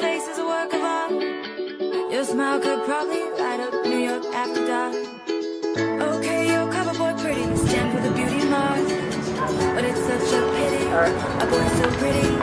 Face is a work of art. Your smile could probably light up New York after dark. Okay, your cover boy pretty, stand for the beauty mark. But it's such a pity, a boy so pretty.